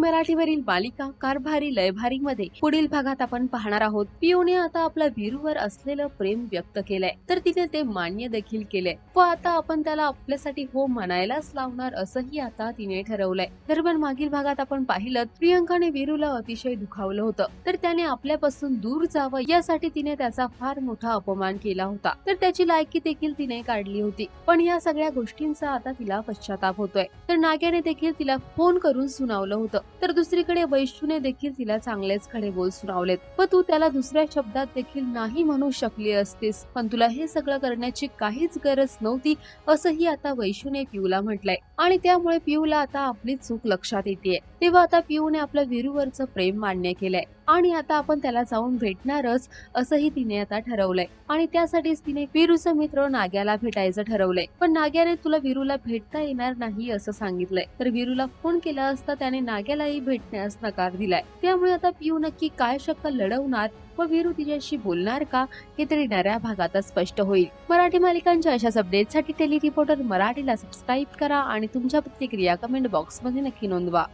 मराठीवरील मालिका कारभारी लयभारी मध्ये पुढील भागात आपण पाहणार आहोत. पियूने आता आपल्या वीरूवर असलेलं प्रेम व्यक्त केलंय. तर तिने ते मान्य देखील केलंय. व आता आपण त्याला आपल्यासाठी हो म्हणायलाच लावणार असंही आता तिने ठरवलंय. दरम्यान मागील भागात आपण पाहिलं प्रियंकाने वीरूला अतिशय दुखावलं होतं. तर त्याने आपल्यापासून दूर जावं यासाठी तिने त्याचा फार मोठा अपमान केला होता. तर त्याची लायकी देखील तिने काढली होती. पण या सगळ्या गोष्टींचा आता तिला पश्चाताप होतोय. तर नाग्याने देखील तिला फोन करून सुनावलं होतं. तर दुसरीकडे वैश्यूने देखील तिला चांगलेच खडे बोल सुनावलेत. व तू त्याला दुसऱ्या शब्दात देखील नाही म्हणू शकली असतीस. पण तुला हे सगळं करण्याची काहीच गरज नव्हती असंही आता वैशूने पिऊला म्हटलंय. आणि त्यामुळे पियूला आता आपली चूक लक्षात येते तेव्हा आता पियूने आपल्या वीरूवरचं प्रेम मान्य केलंय. आणि आता आपण त्याला जाऊन भेटणारच असंही तिने आता ठरवलंय. आणि त्यासाठीच तिने वीरूचा मित्र नाग्याला भेटायचं ठरवलंय. पण नाग्याने तुला वीरूला भेटता येणार नाही असं सांगितलंय. तर वीरूला फोन केला असता त्याने नाग्यालाही भेटण्यास नकार दिलाय. त्यामुळे आता पिऊ नक्की काय शक्क लढवणार व वीरू तिच्याशी बोलणार का हे तरी नऱ्या भागातच स्पष्ट होईल. मराठी मालिकांच्या अशाच अपडेटसाठी टेली रिपोर्टर मराठीला सबस्क्राईब करा आणि तुमच्या प्रतिक्रिया कमेंट बॉक्समध्ये नक्की नोंदवा.